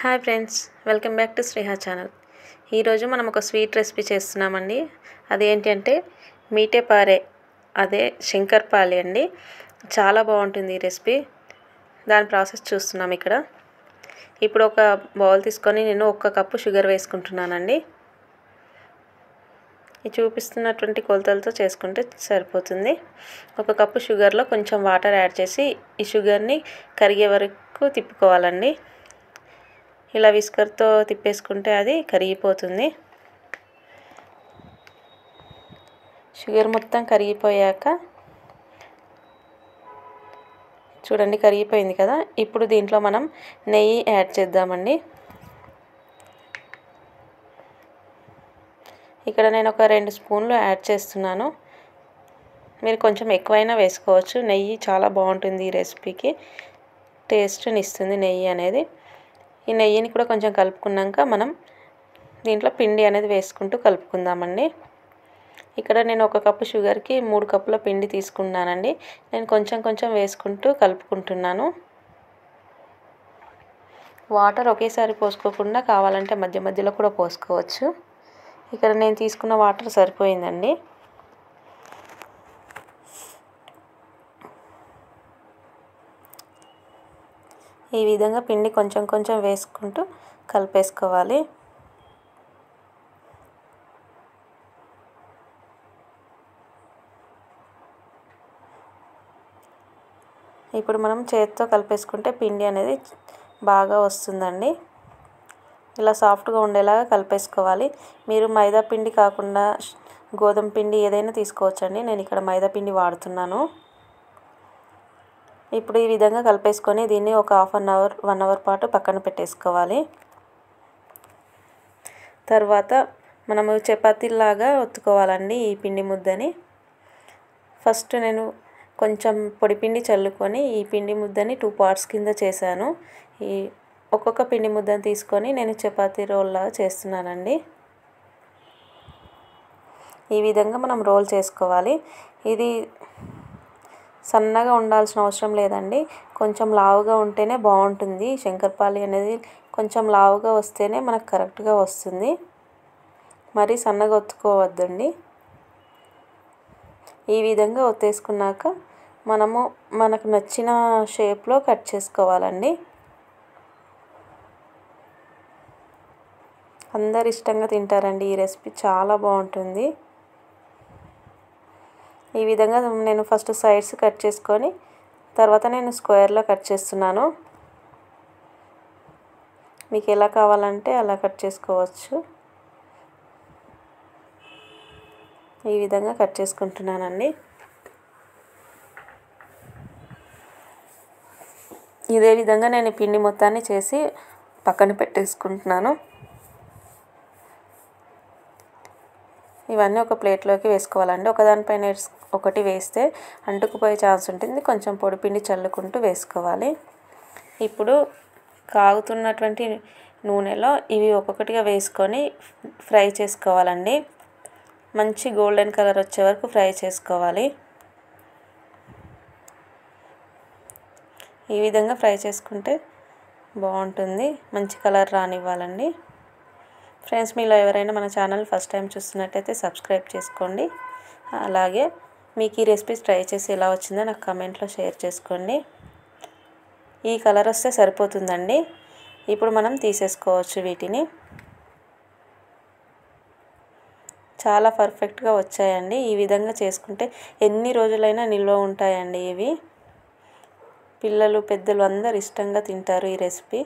Hi friends welcome back to Sriha channel. ఈరోజు మనం ఒక స్వీట్ రెసిపీ చేస్తున్నామండి. అదేంటంటే మీటే పారే అదే శంకర్ పాలే అండి. చాలా బాగుంటుంది ఈ రెసిపీ. దాని ప్రాసెస్ చూస్తున్నాం ఇక్కడ. ఇప్పుడు ఒక బౌల్ తీసుకొని నేను ఒక్క కప్పు షుగర్ వేసుకుంటున్నానండి. ఈ చూపిస్తున్నటువంటి కొలతలతో చేసుకుంటే సరిపోతుంది. ఒక కప్పు షుగర్లో కొంచెం వాటర్ యాడ్ చేసి ఈ షుగర్ని కరిగే వరకు తిప్పుకోవాలండి. ఇలా విస్కర్తో తిప్పేసుకుంటే అది కరిగిపోతుంది. షుగర్ మొత్తం కరిగిపోయాక చూడండి కరిగిపోయింది కదా. ఇప్పుడు దీంట్లో మనం నెయ్యి యాడ్ చేద్దామండి. ఇక్కడ నేను ఒక రెండు స్పూన్లు యాడ్ చేస్తున్నాను. మీరు కొంచెం ఎక్కువైనా వేసుకోవచ్చు. నెయ్యి చాలా బాగుంటుంది ఈ రెసిపీకి. టేస్ట్ని ఇస్తుంది నెయ్యి అనేది. ఈ నెయ్యిని కూడా కొంచెం కలుపుకున్నాక మనం దీంట్లో పిండి అనేది వేసుకుంటూ కలుపుకుందామండి. ఇక్కడ నేను ఒక కప్పు షుగర్కి మూడు కప్పుల పిండి తీసుకున్నానండి. నేను కొంచెం కొంచెం వేసుకుంటూ కలుపుకుంటున్నాను. వాటర్ ఒకేసారి పోసుకోకుండా కావాలంటే మధ్య మధ్యలో కూడా పోసుకోవచ్చు. ఇక్కడ నేను తీసుకున్న వాటర్ సరిపోయిందండి. ఈ విధంగా పిండి కొంచెం కొంచెం వేసుకుంటూ కలిపేసుకోవాలి. ఇప్పుడు మనం చేతితో కలిపేసుకుంటే పిండి అనేది బాగా వస్తుందండి. ఇలా సాఫ్ట్గా ఉండేలాగా కలిపేసుకోవాలి. మీరు మైదా పిండి కాకుండా గోధుమ పిండి ఏదైనా తీసుకోవచ్చండి. నేను ఇక్కడ మైదా పిండి వాడుతున్నాను. ఇప్పుడు ఈ విధంగా కలిపేసుకొని దీన్ని ఒక half an hour one hour పాటు పక్కన పెట్టేసుకోవాలి. తర్వాత మనము చపాతీలాగా ఒత్తుకోవాలండి ఈ పిండి ముద్దని. ఫస్ట్ నేను కొంచెం పొడిపిండి చల్లుకొని ఈ పిండి ముద్దని టూ పార్ట్స్ కింద చేశాను. ఈ ఒక్కొక్క పిండి ముద్దను తీసుకొని నేను చపాతీ రోల్లాగా చేస్తున్నానండి. ఈ విధంగా మనం రోల్ చేసుకోవాలి. ఇది సన్నగా ఉండాల్సిన అవసరం లేదండి. కొంచెం లావుగా ఉంటేనే బాగుంటుంది. శంకరపాలి అనేది కొంచెం లావుగా వస్తేనే మనకు కరెక్ట్గా వస్తుంది. మరీ సన్నగా ఒత్తుకోవద్దండి. ఈ విధంగా ఒత్తేసుకున్నాక మనము మనకు నచ్చిన షేప్లో కట్ చేసుకోవాలండి. అందరు ఇష్టంగా తింటారండి ఈ రెసిపీ. చాలా బాగుంటుంది. ఈ విధంగా నేను ఫస్ట్ సైడ్స్ కట్ చేసుకొని తర్వాత నేను స్క్వేర్లో కట్ చేస్తున్నాను. మీకు ఎలా కావాలంటే అలా కట్ చేసుకోవచ్చు. ఈ విధంగా కట్ చేసుకుంటున్నానండి. ఇదే విధంగా నేను పిండి మొత్తాన్ని చేసి పక్కన పెట్టేసుకుంటున్నాను. ఇవన్నీ ఒక ప్లేట్లోకి వేసుకోవాలండి. ఒకదానిపైన ఒకటి వేస్తే అంటుకుపోయే ఛాన్స్ ఉంటుంది. కొంచెం పొడిపిండి చల్లుకుంటూ వేసుకోవాలి. ఇప్పుడు కాగుతున్నటువంటి నూనెలో ఇవి ఒక్కొక్కటిగా వేసుకొని ఫ్రై చేసుకోవాలండి. మంచి గోల్డెన్ కలర్ వచ్చే వరకు ఫ్రై చేసుకోవాలి. ఈ విధంగా ఫ్రై చేసుకుంటే బాగుంటుంది. మంచి కలర్ రానివ్వాలండి. ఫ్రెండ్స్ మీలో ఎవరైనా మన ఛానల్ ఫస్ట్ టైం చూస్తున్నట్టయితే సబ్స్క్రైబ్ చేసుకోండి. అలాగే మీకు ఈ రెసిపీస్ ట్రై చేసి ఎలా వచ్చిందో నాకు కమెంట్లో షేర్ చేసుకోండి. ఈ కలర్ వస్తే సరిపోతుందండి. ఇప్పుడు మనం తీసేసుకోవచ్చు వీటిని. చాలా పర్ఫెక్ట్గా వచ్చాయండి. ఈ విధంగా చేసుకుంటే ఎన్ని రోజులైనా నిల్వ ఉంటాయండి ఇవి. పిల్లలు పెద్దలు అందరు ఇష్టంగా తింటారు ఈ రెసిపీ.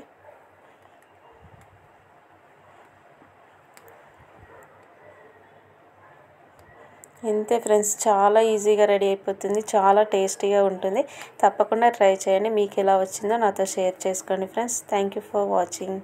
ఇంతే ఫ్రెండ్స్ చాలా ఈజీగా రెడీ అయిపోతుంది చాలా టేస్టీగా ఉంటుంది. తప్పకుండా ట్రై చేయండి మీకు ఎలా వచ్చిందో నాతో షేర్ చేసుకోండి friends. Thank you for watching.